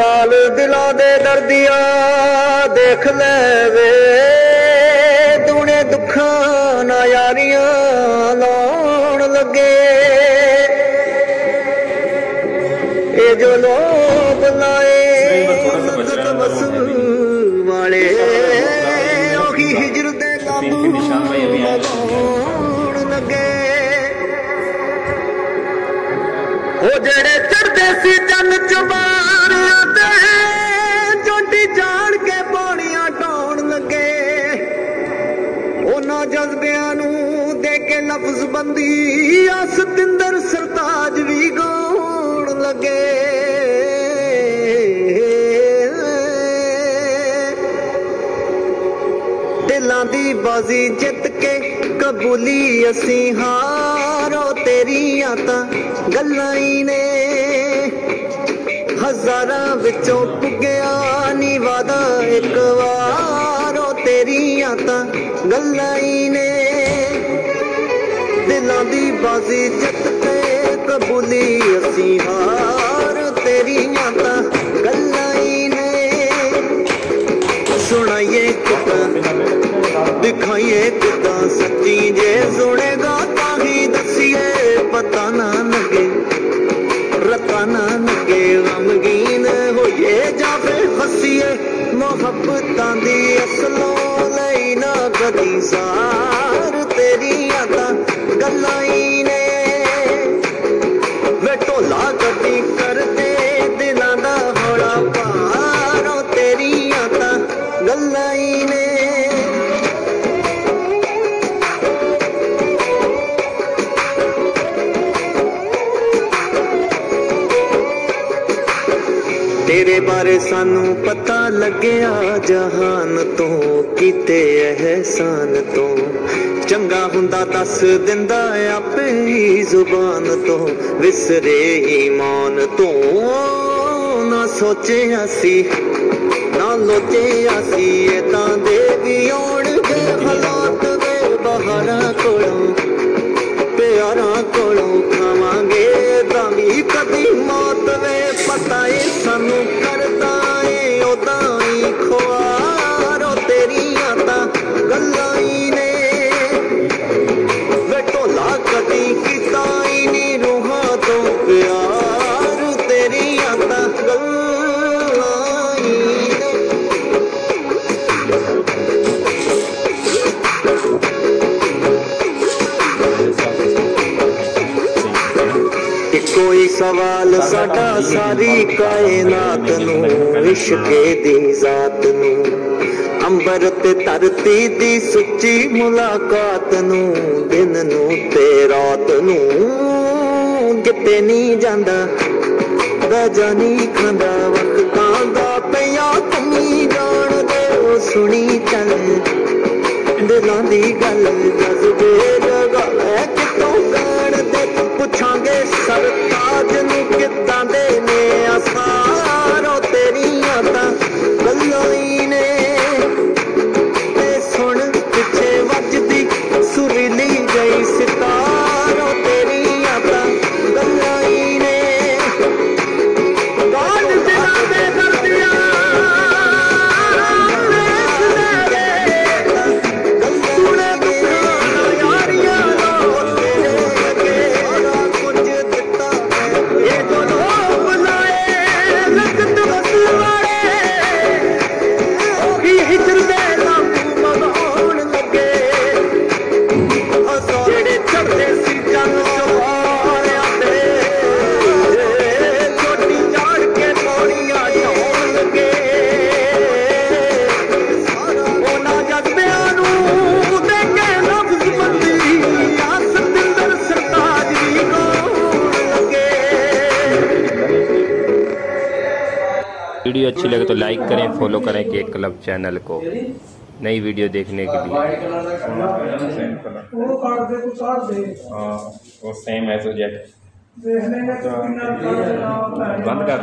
ਹਾਲ ਦਿਲਾਂ ਦੇ ਦਰਦਿਆ ਦੇਖ ਲੈ ਵੇ। ਦੂਣੇ ਦੁੱਖਾਂ ਨਾ ਯਾਰੀਆਂ ਲਾਉਣ ਲੱਗੇ। ਇਹ ਜੋ ਲੋਭ ਉਹ ਜਿਹੜੇ ਚੜਦੇ ਸੀ ਚੰਨ ਚਬਾਰਿਆਂ ਤੇ, ਚੋਟੀ ਜਾਣ ਕੇ ਪੌੜੀਆਂ ਢਾਉਣ ਲੱਗੇ। ਉਹਨਾਂ ਜਜ਼ਬਿਆਂ ਨੂੰ ਦੇ ਕੇ ਲਫ਼ਜ਼ ਬੰਦੀ ਆ ਸਤਿੰਦਰ ਸਰਤਾਜ ਵੀ ਗਾਉਣ ਲੱਗੇ। ਦਿਲਾਂ ਦੀ ਬਾਜ਼ੀ ਜਿੱਤ ਕੇ ਕਬੂਲੀ ਅਸੀਂ ਹਾਂ ਹਾਰੋ ਤੇਰੀਆਂ ਤਾਂ ਗੱਲਾਂ ਹੀ ਨੇ। ਹਜ਼ਾਰਾਂ ਵਿੱਚੋਂ ਪੁੱਗਿਆ ਨੀ ਵਾਦਾ, ਇੱਕ ਵਾਰੋ ਤੇਰੀਆਂ ਤਾਂ ਗੱਲਾਂ ਹੀ ਨੇ। ਦਿਲਾਂ ਦੀ ਬਾਜ਼ੀ ਜਿੱਤ ਕੇ ਕਬੂਲੀ ਅਸੀਂ ਹਾਰ ਮੁਹੱਬਤਾਂ ਦੀ ਅਸਲੋਂ ਲਈ ਨਾ ਕਦੀ ਸਾਰ। ਤੇਰੀਆਂ ਤਾਂ ਗੱਲਾਂ ਹੀ ਨੇ। ਵੇ ਢੋਲਾ ਗੱਡੀ ਤੇਰੇ ਬਾਰੇ ਸਾਨੂੰ ਪਤਾ ਲੱਗਿਆ, ਜਹਾਨ ਤੋਂ ਕੀਤੇ ਅਹਿਸਾਨ ਤੋਂ। ਚੰਗਾ ਹੁੰਦਾ ਦੱਸ ਦਿੰਦਾ ਆਪੇ ਹੀ ਜ਼ੁਬਾਨ ਤੋਂ, ਵਿਸਰੇ ਈਮਾਨ ਤੋਂ। ਨਾ ਸੋਚਿਆ ਸੀ, ਨਾ ਲੋਚਿਆ ਸੀ ਇਹ ਤਾਂ ਦੇ ਇੱਕੋ ਸਵਾਲ, ਸਾਡਾ ਸਾਰੀ ਕਾਇਨਾਤ ਨੂੰ, ਇਸ਼ਕੇ ਦੀ ਜ਼ਾਤ ਨੂੰ। ਅੰਬਰ ਤੇ ਧਰਤੀ ਦੀ ਸੁੱਚੀ ਮੁਲਾਕਾਤ ਨੂੰ, ਦਿਨ ਨੂੰ ਤੇ ਰਾਤ ਨੂੰ। ਕਿਤੇ ਨਹੀਂ ਜਾਂਦਾ, ਰਾਜਾ ਨਹੀਂ ਖਾਂਦਾ, ਵਕਤਾਂ ਦਾ ਪਿਆ ਤੁਮੀ ਜਾਣਦੇ ਹੋ ਸੁਣੀ अच्छी लगे तो लाइक करें फॉलो करें केक क्लब चैनल को। नई वीडियो देखने के लिए। सेम बंद कर